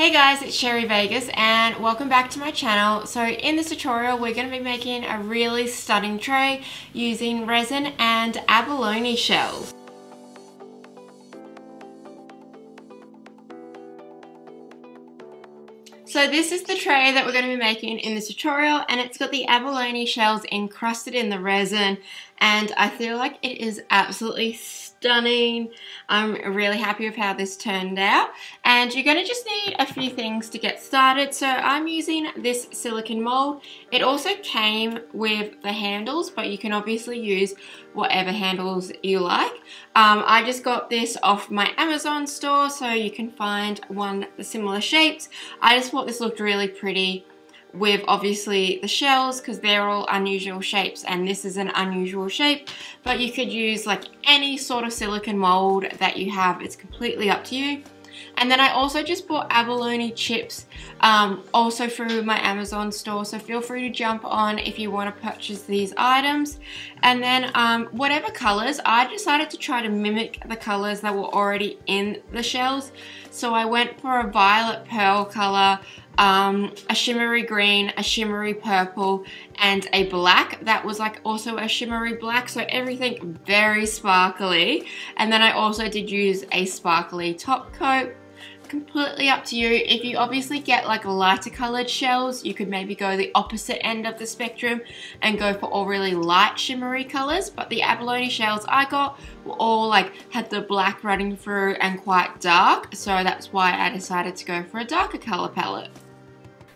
Hey guys, it's Sheri Vegas and welcome back to my channel. So in this tutorial, we're going to be making a really stunning tray using resin and abalone shells. So this is the tray that we're going to be making in this tutorial and it's got the abalone shells encrusted in the resin and I feel like it is absolutely stunning. I'm really happy with how this turned out. And you're gonna just need a few things to get started. So I'm using this silicone mold. It also came with the handles, but you can obviously use whatever handles you like. Um, I just got this off my Amazon store, so you can find one similar shapes. I just thought this looked really pretty with obviously the shells because they're all unusual shapes and this is an unusual shape. But you could use like any sort of silicone mold that you have. It's completely up to you. And then I also just bought abalone chips um, also through my Amazon store. So feel free to jump on if you want to purchase these items. And then um, whatever colors I decided to try to mimic the colors that were already in the shells. So I went for a violet pearl color um, a shimmery green, a shimmery purple, and a black that was like also a shimmery black. So everything very sparkly. And then I also did use a sparkly top coat completely up to you. If you obviously get like lighter colored shells, you could maybe go the opposite end of the spectrum and go for all really light shimmery colors. But the abalone shells I got were all like had the black running through and quite dark. So that's why I decided to go for a darker color palette.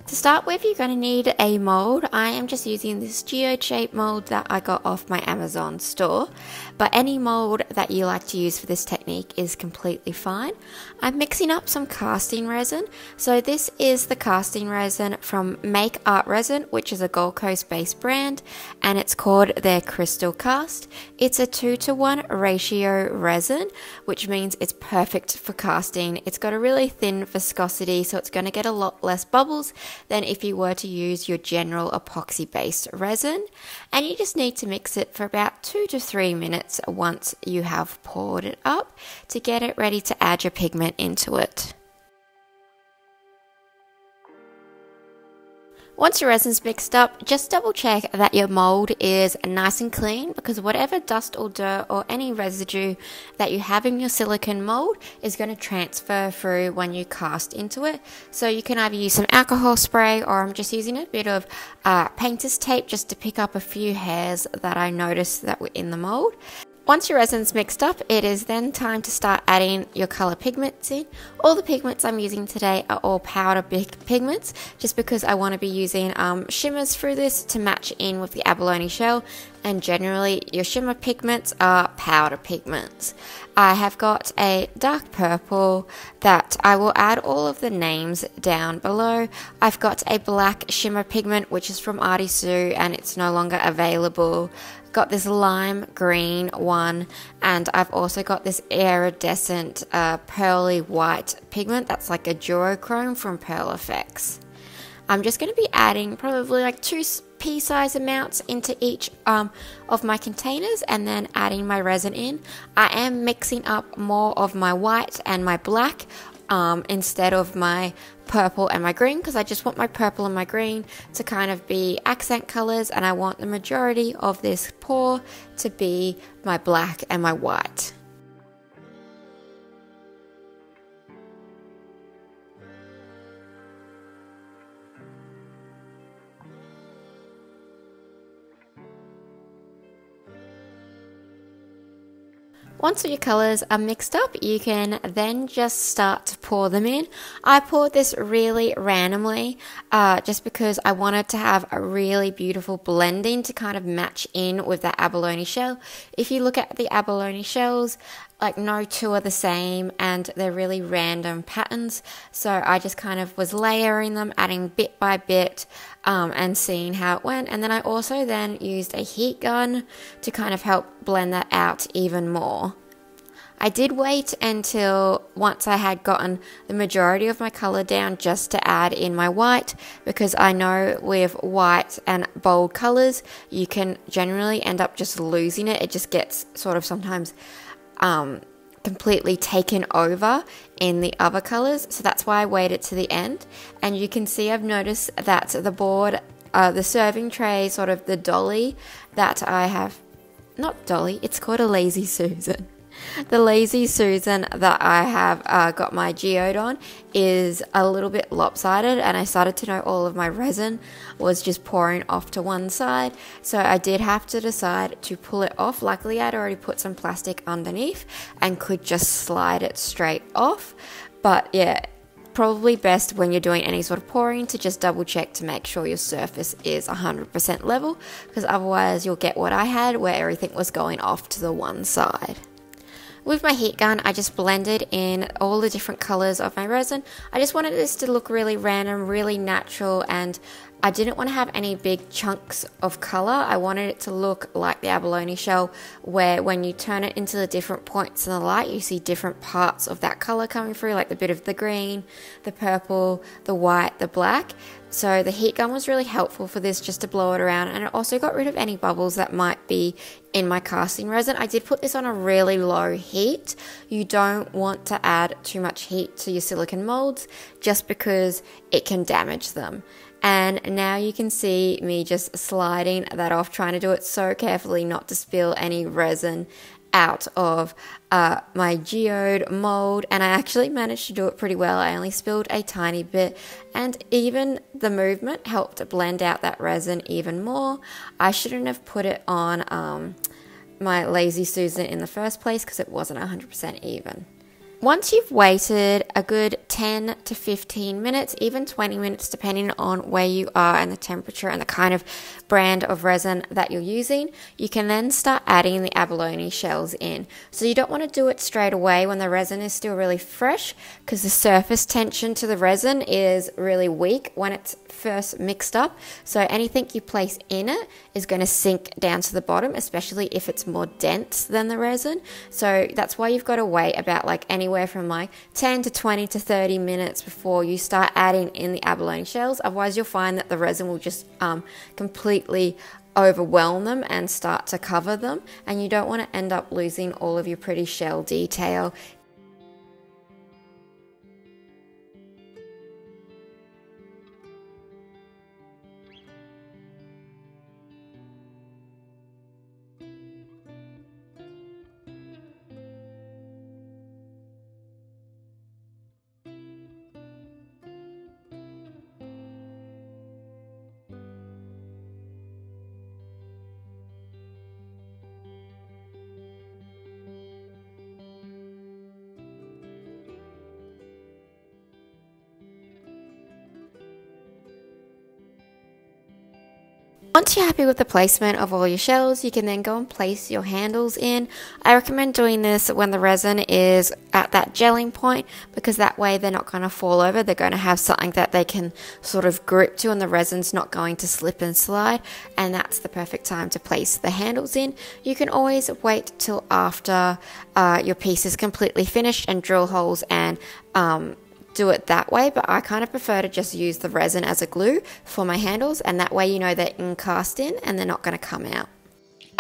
To start with, you're going to need a mold. I am just using this geode shape mold that I got off my Amazon store, but any mold that you like to use for this technique is completely fine. I'm mixing up some casting resin. So this is the casting resin from Make Art Resin, which is a Gold Coast based brand, and it's called their Crystal Cast. It's a 2 to 1 ratio resin, which means it's perfect for casting. It's got a really thin viscosity, so it's going to get a lot less bubbles than if you were to use your general epoxy based resin. And you just need to mix it for about two to three minutes once you have poured it up to get it ready to add your pigment into it. Once your resin's mixed up, just double check that your mold is nice and clean because whatever dust or dirt or any residue that you have in your silicone mold is going to transfer through when you cast into it. So you can either use some alcohol spray or I'm just using a bit of uh, painter's tape just to pick up a few hairs that I noticed that were in the mold. Once your resin's mixed up, it is then time to start adding your color pigments in. All the pigments I'm using today are all powder pigments, just because I want to be using um, shimmers through this to match in with the abalone shell, and generally your shimmer pigments are powder pigments. I have got a dark purple that I will add all of the names down below. I've got a black shimmer pigment which is from Artie Sue and it's no longer available got this lime green one, and I've also got this iridescent uh, pearly white pigment that's like a duochrome from Pearl Effects. I'm just going to be adding probably like two pea size amounts into each um, of my containers and then adding my resin in. I am mixing up more of my white and my black um, instead of my purple and my green because I just want my purple and my green to kind of be accent colors and I want the majority of this pour to be my black and my white. Once all your colours are mixed up, you can then just start to pour them in. I poured this really randomly uh, just because I wanted to have a really beautiful blending to kind of match in with the abalone shell. If you look at the abalone shells, like no two are the same and they're really random patterns. So I just kind of was layering them, adding bit by bit um, and seeing how it went. And then I also then used a heat gun to kind of help blend that out even more. I did wait until once I had gotten the majority of my color down just to add in my white because I know with white and bold colors you can generally end up just losing it. It just gets sort of sometimes um, completely taken over in the other colors. So that's why I waited to the end. And you can see I've noticed that the board, uh, the serving tray, sort of the dolly that I have, not dolly, it's called a Lazy Susan the Lazy Susan that I have uh, got my geode on is a little bit lopsided, and I started to know all of my resin was just pouring off to one side. So I did have to decide to pull it off. Luckily, I'd already put some plastic underneath and could just slide it straight off. But yeah, probably best when you're doing any sort of pouring to just double check to make sure your surface is 100% level because otherwise you'll get what I had where everything was going off to the one side. With my heat gun, I just blended in all the different colors of my resin. I just wanted this to look really random, really natural, and I didn't want to have any big chunks of color. I wanted it to look like the abalone shell, where when you turn it into the different points in the light, you see different parts of that color coming through, like the bit of the green, the purple, the white, the black. So the heat gun was really helpful for this just to blow it around and it also got rid of any bubbles that might be in my casting resin. I did put this on a really low heat. You don't want to add too much heat to your silicone molds just because it can damage them. And now you can see me just sliding that off, trying to do it so carefully not to spill any resin out of uh, my geode mold and I actually managed to do it pretty well. I only spilled a tiny bit and even the movement helped blend out that resin even more. I shouldn't have put it on um, my Lazy Susan in the first place because it wasn't 100% even. Once you've waited a good 10 to 15 minutes, even 20 minutes, depending on where you are and the temperature and the kind of brand of resin that you're using, you can then start adding the abalone shells in. So you don't want to do it straight away when the resin is still really fresh because the surface tension to the resin is really weak when it's first mixed up. So anything you place in it is going to sink down to the bottom, especially if it's more dense than the resin. So that's why you've got to wait about like anywhere from like 10 to 20 to 30 minutes before you start adding in the abalone shells. Otherwise, you'll find that the resin will just um, completely overwhelm them and start to cover them, and you don't want to end up losing all of your pretty shell detail Once you're happy with the placement of all your shells, you can then go and place your handles in. I recommend doing this when the resin is at that gelling point because that way they're not going to fall over. They're going to have something that they can sort of grip to and the resin's not going to slip and slide. And that's the perfect time to place the handles in. You can always wait till after uh, your piece is completely finished and drill holes and um, do it that way, but I kind of prefer to just use the resin as a glue for my handles, and that way you know they're in cast in and they're not going to come out.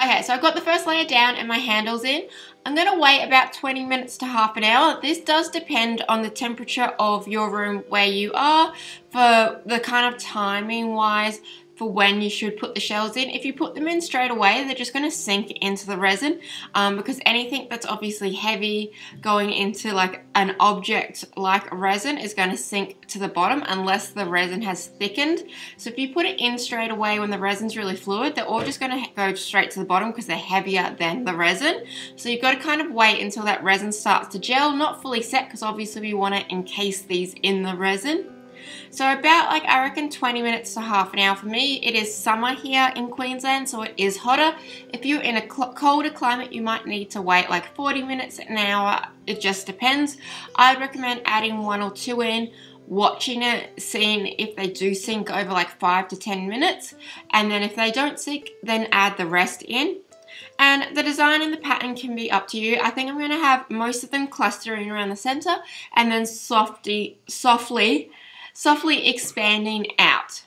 Okay, so I've got the first layer down and my handles in. I'm going to wait about 20 minutes to half an hour. This does depend on the temperature of your room where you are for the kind of timing wise for when you should put the shells in. If you put them in straight away, they're just going to sink into the resin um, because anything that's obviously heavy going into like an object like resin is going to sink to the bottom unless the resin has thickened. So if you put it in straight away when the resin's really fluid, they're all just going to go straight to the bottom because they're heavier than the resin. So you've got to kind of wait until that resin starts to gel, not fully set because obviously we want to encase these in the resin. So about like I reckon 20 minutes to half an hour for me. It is summer here in Queensland so it is hotter. If you're in a colder climate you might need to wait like 40 minutes an hour. It just depends. I'd recommend adding one or two in watching it, seeing if they do sink over like 5 to 10 minutes, and then if they don't sink, then add the rest in. And the design and the pattern can be up to you. I think I'm going to have most of them clustering around the center and then softly, softly softly expanding out.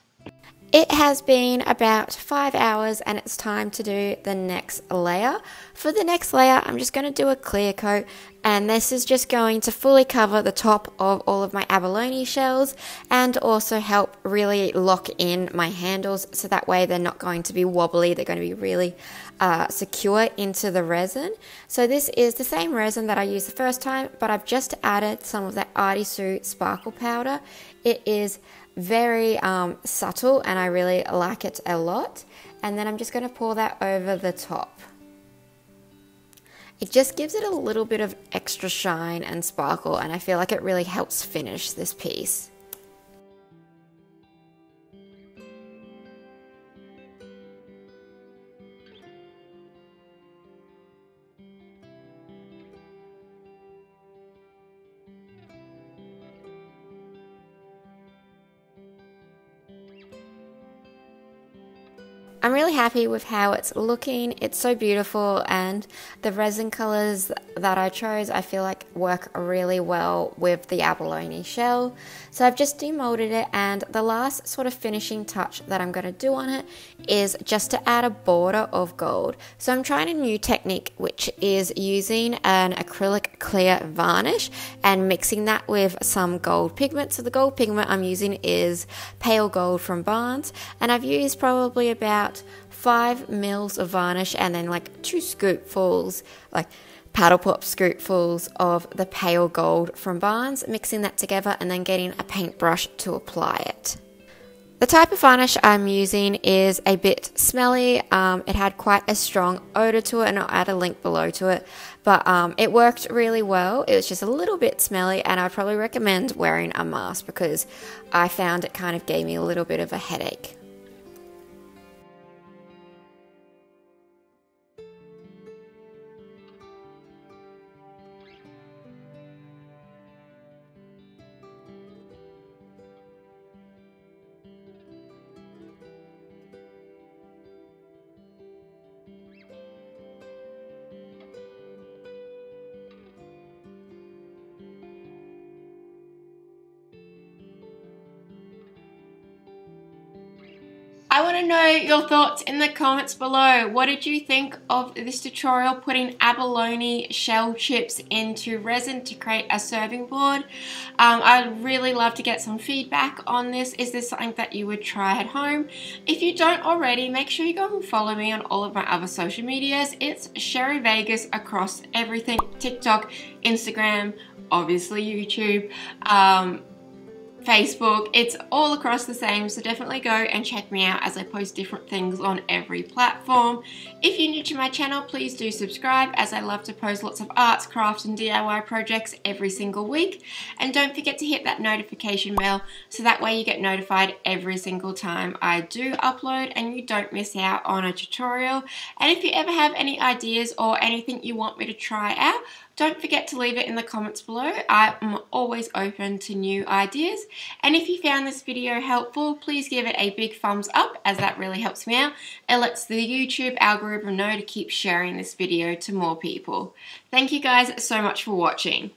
It has been about five hours and it's time to do the next layer. For the next layer, I'm just going to do a clear coat and this is just going to fully cover the top of all of my abalone shells and also help really lock in my handles so that way they're not going to be wobbly, they're going to be really uh, secure into the resin. So this is the same resin that I used the first time, but I've just added some of that Artisu sparkle powder. It is very um, subtle and I really like it a lot. And then I'm just going to pour that over the top. It just gives it a little bit of extra shine and sparkle and I feel like it really helps finish this piece. I'm really happy with how it's looking. It's so beautiful and the resin colors that I chose I feel like work really well with the abalone shell. So I've just demolded it and the last sort of finishing touch that I'm going to do on it is just to add a border of gold. So I'm trying a new technique which is using an acrylic clear varnish and mixing that with some gold pigment. So the gold pigment I'm using is pale gold from Barnes and I've used probably about five mils of varnish and then like two scoopfuls, like paddle pop scoopfuls of the pale gold from Barnes, mixing that together and then getting a paintbrush to apply it. The type of varnish I'm using is a bit smelly. Um, it had quite a strong odor to it, and I'll add a link below to it. But um, it worked really well. It was just a little bit smelly, and I'd probably recommend wearing a mask because I found it kind of gave me a little bit of a headache. I want to know your thoughts in the comments below. What did you think of this tutorial putting abalone shell chips into resin to create a serving board? Um, I'd really love to get some feedback on this. Is this something that you would try at home? If you don't already, make sure you go and follow me on all of my other social medias. It's Sheri Vegas across everything, TikTok, Instagram, obviously YouTube. Um, Facebook. It's all across the same, so definitely go and check me out as I post different things on every platform. If you're new to my channel, please do subscribe as I love to post lots of arts, crafts and DIY projects every single week. And don't forget to hit that notification bell so that way you get notified every single time I do upload and you don't miss out on a tutorial. And if you ever have any ideas or anything you want me to try out, don't forget to leave it in the comments below. I'm always open to new ideas. And if you found this video helpful, please give it a big thumbs up as that really helps me out. It lets the YouTube algorithm know to keep sharing this video to more people. Thank you guys so much for watching.